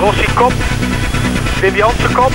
Rossi kop. Wim Jansen kop.